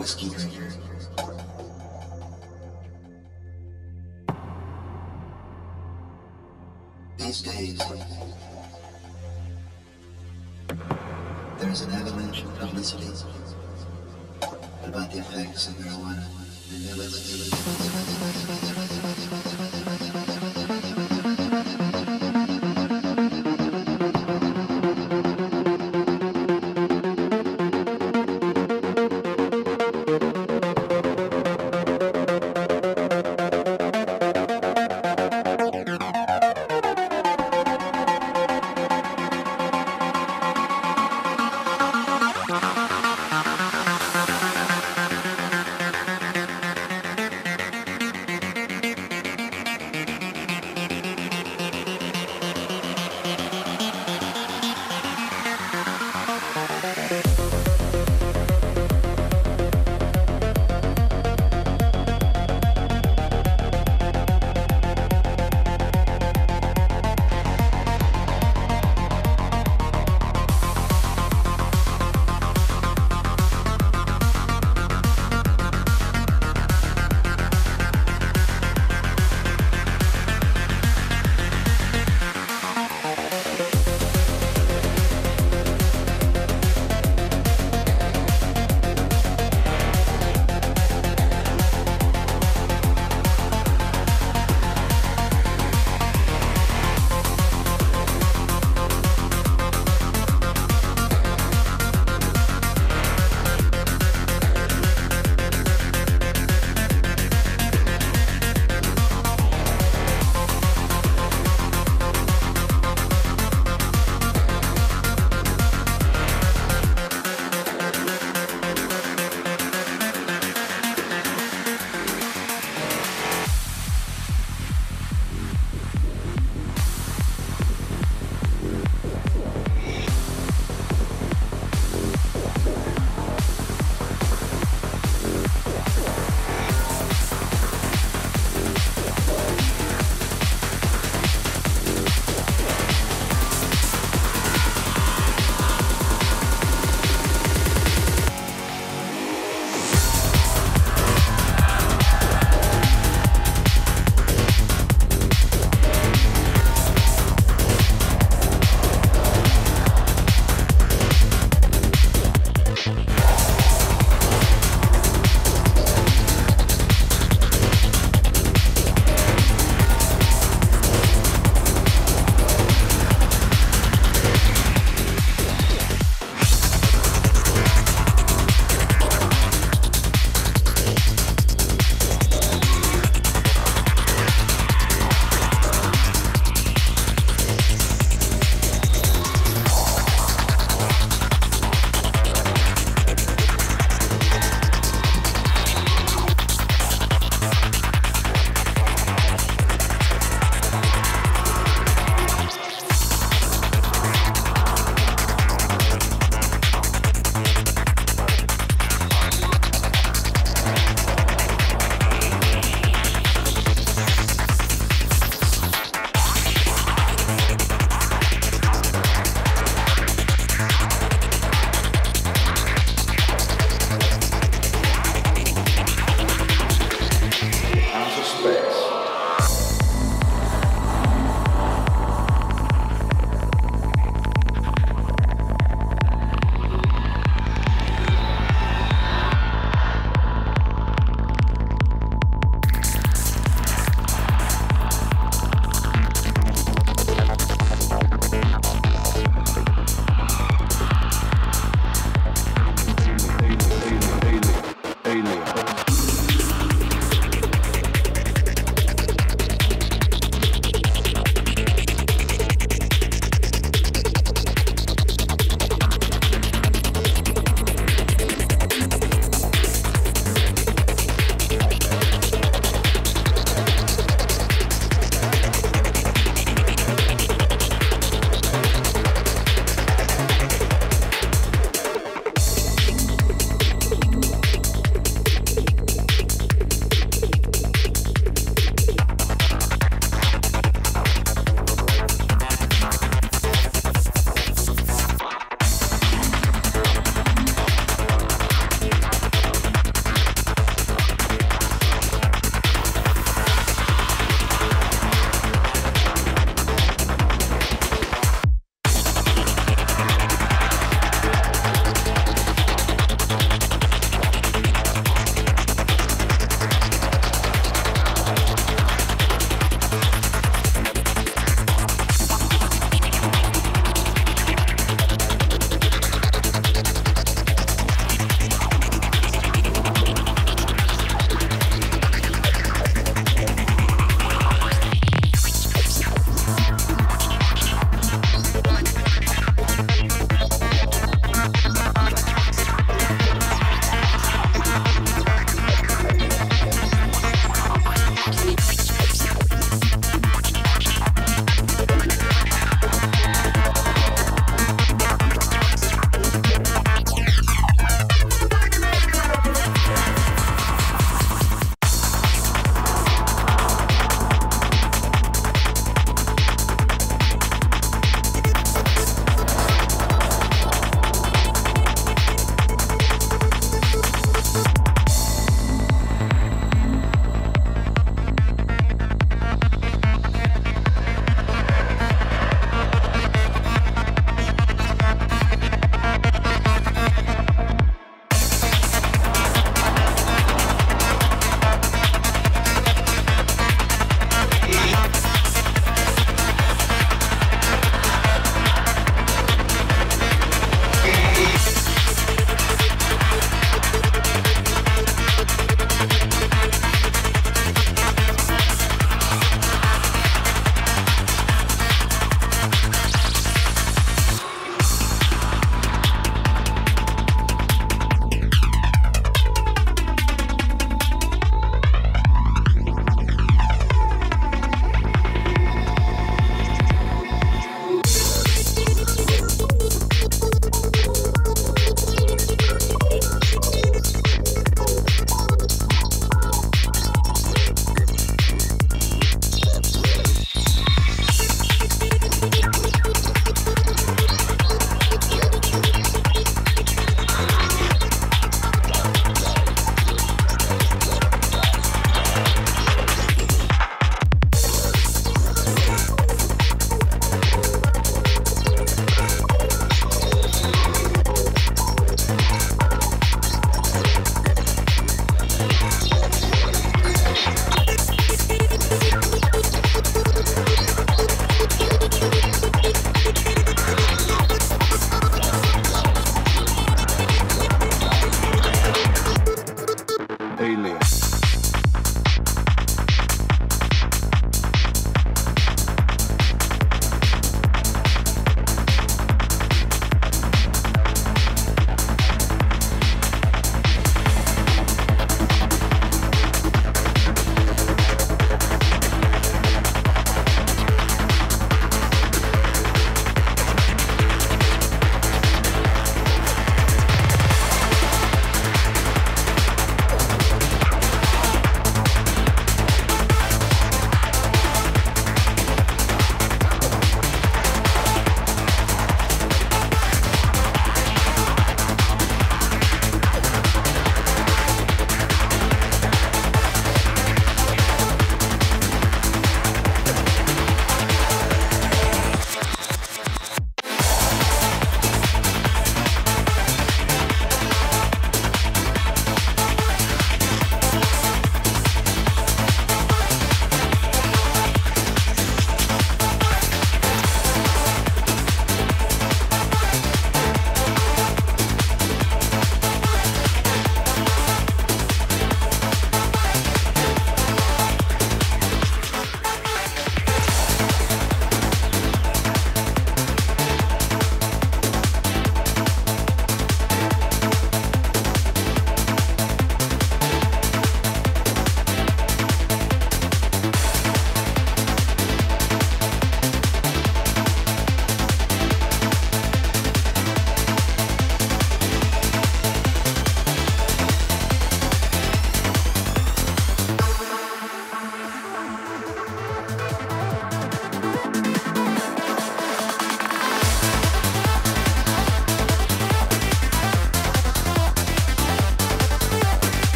whiskey. These days, there's an avalanche of publicity about the effects of marijuana and LSD.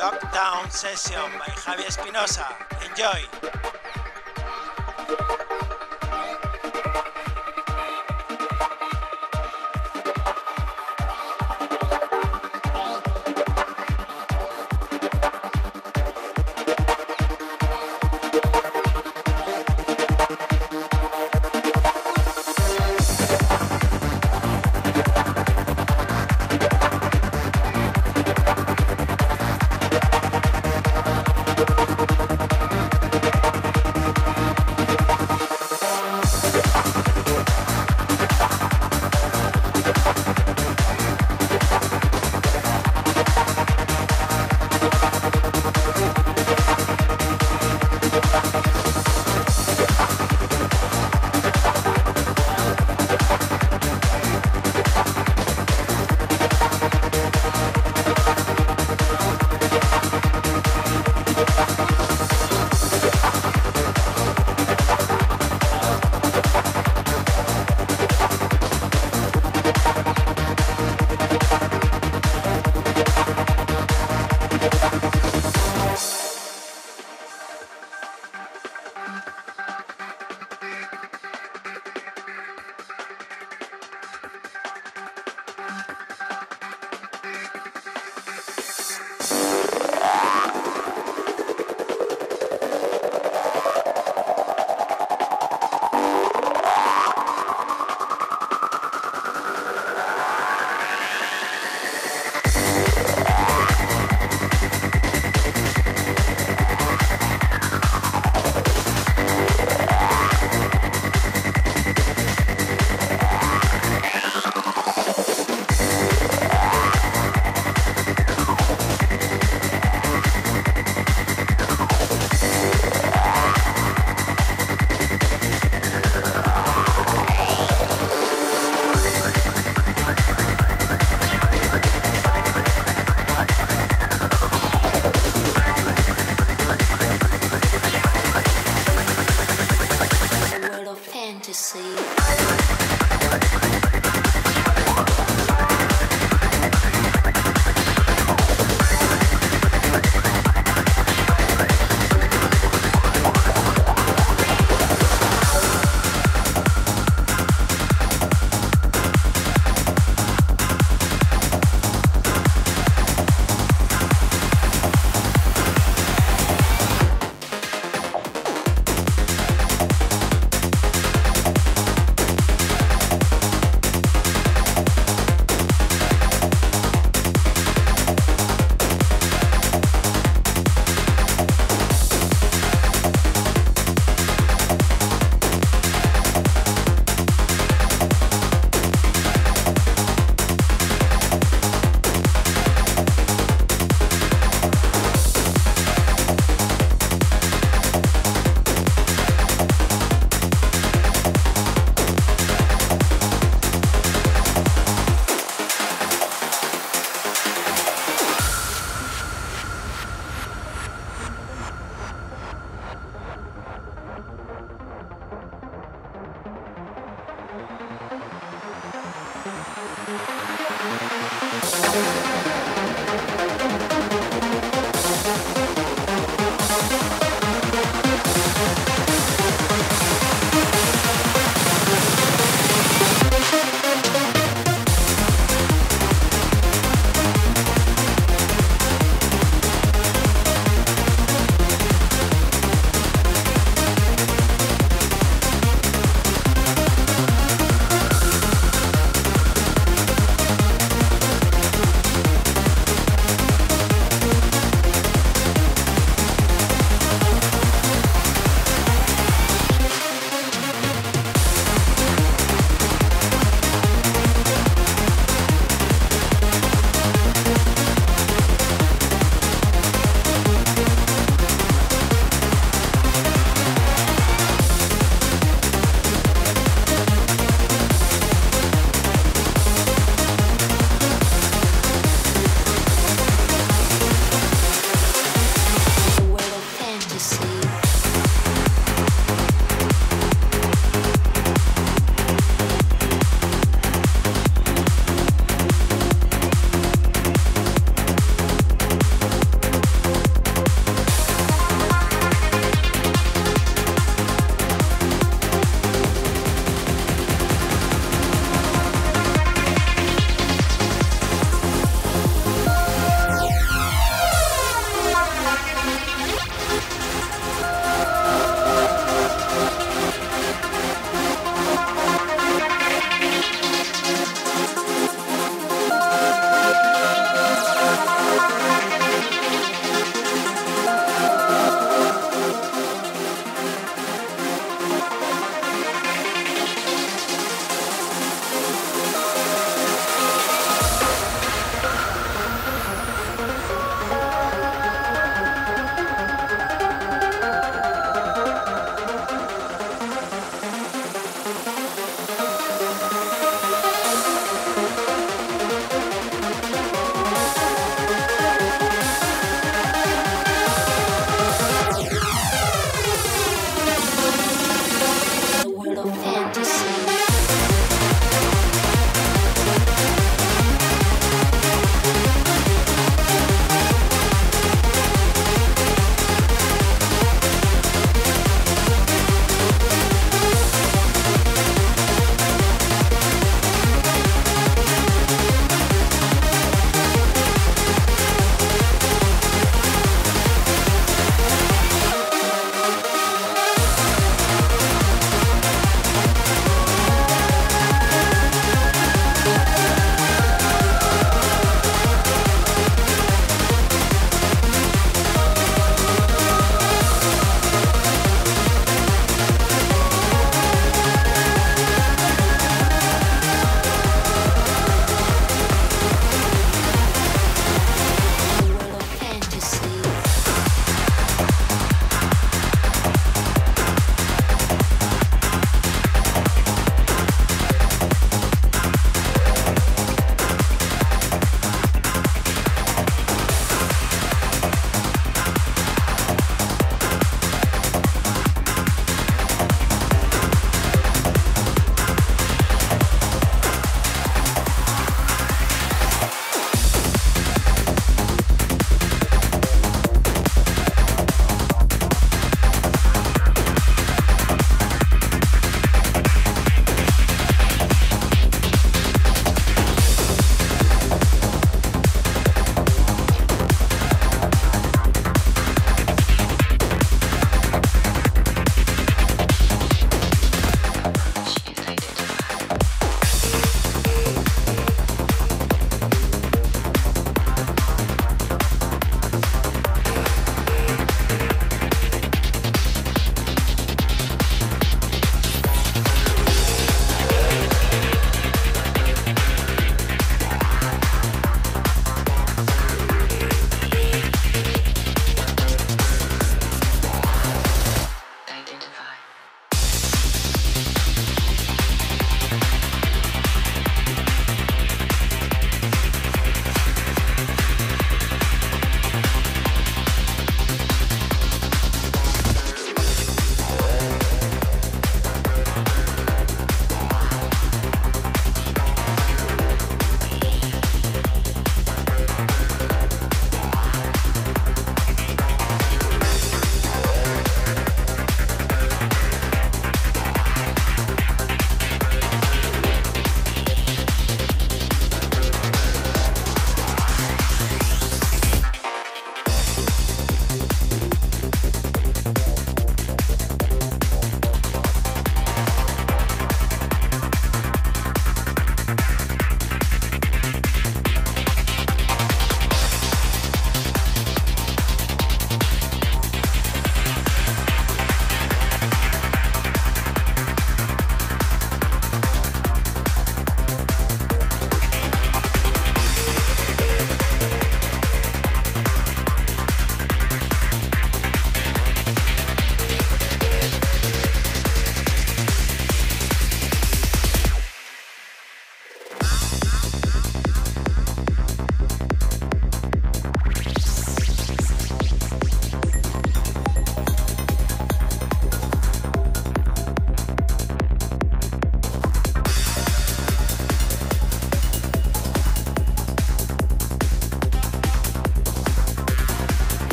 Lockdown Session by Javi Espinosa. Enjoy!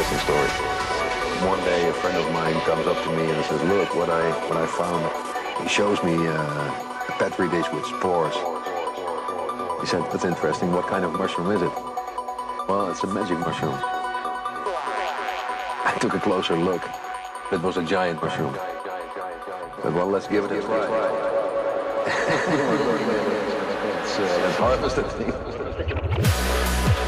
Interesting story. One day, a friend of mine comes up to me and says, "Look, what I what I found." He shows me uh, a petri dish with spores. He said, "That's interesting. What kind of mushroom is it?" Well, it's a magic mushroom. I took a closer look. It was a giant mushroom. But well, let's give it a try. let's, uh, let's harvest the